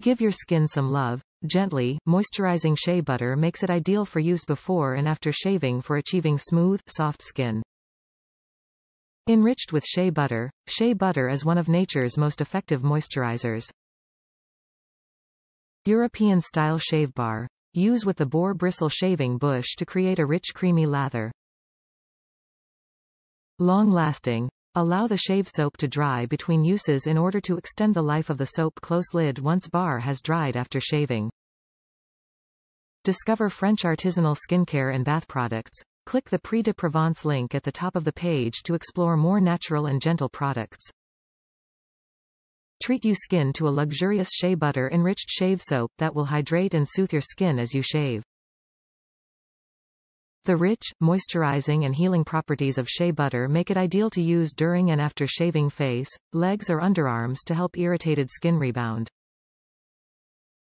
Give your skin some love. Gently, moisturizing shea butter makes it ideal for use before and after shaving for achieving smooth, soft skin. Enriched with shea butter, shea butter is one of nature's most effective moisturizers. European-style shave bar. Use with the boar bristle shaving bush to create a rich creamy lather. Long-lasting. Allow the shave soap to dry between uses in order to extend the life of the soap close lid once bar has dried after shaving. Discover French artisanal skincare and bath products. Click the Pre de Provence link at the top of the page to explore more natural and gentle products. Treat you skin to a luxurious shea butter enriched shave soap that will hydrate and soothe your skin as you shave. The rich, moisturizing and healing properties of shea butter make it ideal to use during and after shaving face, legs or underarms to help irritated skin rebound.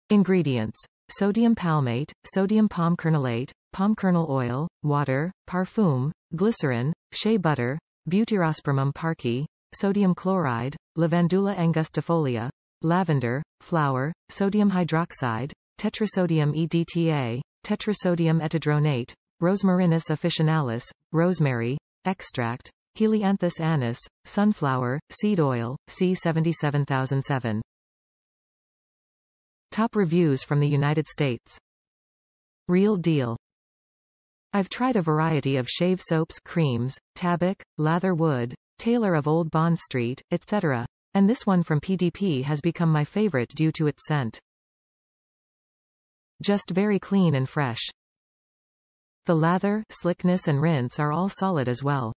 Ingredients. Sodium palmate, sodium palm kernelate, palm kernel oil, water, parfum, glycerin, shea butter, Butyrospermum parkii, sodium chloride, Lavandula angustifolia, lavender, flower, sodium hydroxide, tetrasodium EDTA, tetrasodium etidronate, Rosmarinus officinalis, rosemary, extract, Helianthus annus, sunflower, seed oil, C77007. Top reviews from the United States. Real deal. I've tried a variety of shave soaps, creams, Tabac, Lather Wood, Taylor of Old Bond Street, etc. And this one from PDP has become my favorite due to its scent. Just very clean and fresh. The lather, slickness and rinse are all solid as well.